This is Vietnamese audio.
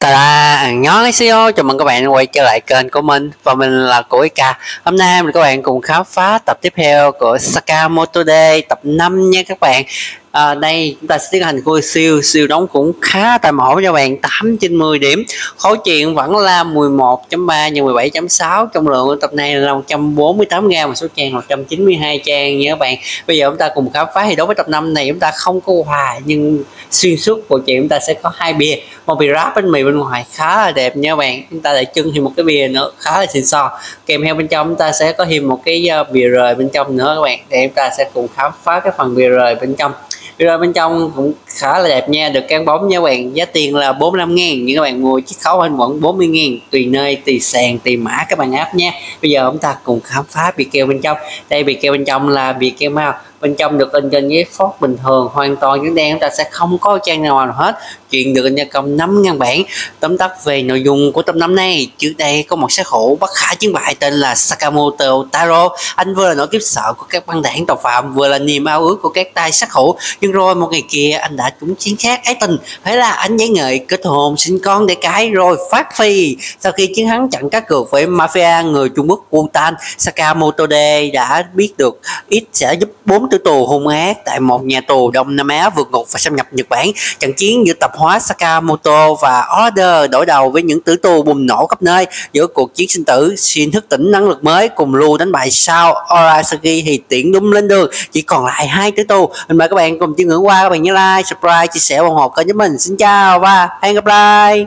Ta-da, cái CEO chào mừng các bạn quay trở lại kênh của mình. Và mình là của Ika hôm nay mình các bạn cùng khám phá tập tiếp theo của Sakamoto Day tập 5 nha các bạn à, đây chúng ta sẽ tiến hành coi siêu. Siêu đóng cũng khá tài mẫu cho bạn. 8 trên 10 điểm. Khối chuyện vẫn là 11.3 nhân 17.6 trong lượng tập này là 148 gram và số trang 192 trang nha các bạn. Bây giờ chúng ta cùng khám phá thì đối với tập 5 này chúng ta không có quà nhưng xuyên suốt bộ chuyện chúng ta sẽ có hai bìa. Một bìa ráp bánh mì bên ngoài khá là đẹp nha các bạn. Chúng ta lại trưng thêm một cái bìa nữa khá là xịn sò. Kèm theo bên trong chúng ta sẽ có thêm một cái ờ, bìa rời bên trong nữa các bạn. Để chúng ta sẽ cùng khám phá cái phần bìa rời bên trong rồi bên trong cũng khá là đẹp nha, được cán bóng nha các bạn. Giá tiền là 45 ngàn, nhưng các bạn mua chiếc khấu anh vẫn 40 ngàn, tùy nơi, tùy sàn, tùy mã các bạn áp nha. Bây giờ chúng ta cùng khám phá bị keo bên trong. Đây bị keo bên trong là bị keo màu bên trong được in trên giấy phốt bình thường hoàn toàn những đen chúng ta sẽ không có trang nào, nào hết. Chuyện được in gia công 5 ngàn bản. Tóm tắt về nội dung của tập năm nay. Trước đây có một sát thủ bất khả chiến bại tên là Sakamoto Taro. Anh vừa là nỗi kiếp sợ của các băng đảng tội phạm vừa là niềm ao ước của các tay sát thủ nhưng rồi một ngày kia anh đã trúng chiến khác ái tình. Thế là anh giấy nghệ kết hôn sinh con để cái rồi phát phi. Sau khi chiến thắng chặn các cược với mafia người Trung Quốc Wutan Sakamoto D đã biết được ít sẽ giúp bốn tử tù hung ác tại một nhà tù Đông Nam Á vượt ngục và xâm nhập Nhật Bản. Trận chiến giữa tập hóa Sakamoto và Order đổi đầu với những tử tù bùng nổ khắp nơi. Giữa cuộc chiến sinh tử, xin thức tỉnh năng lực mới cùng lưu đánh bại sau Orasaki thì tiện đúng lên đường. Chỉ còn lại hai tử tù. Mình mời các bạn cùng chiêm ngưỡng qua. Các bạn nhớ like, subscribe, chia sẻ ủng hộ kênh của mình. Xin chào và hẹn gặp lại.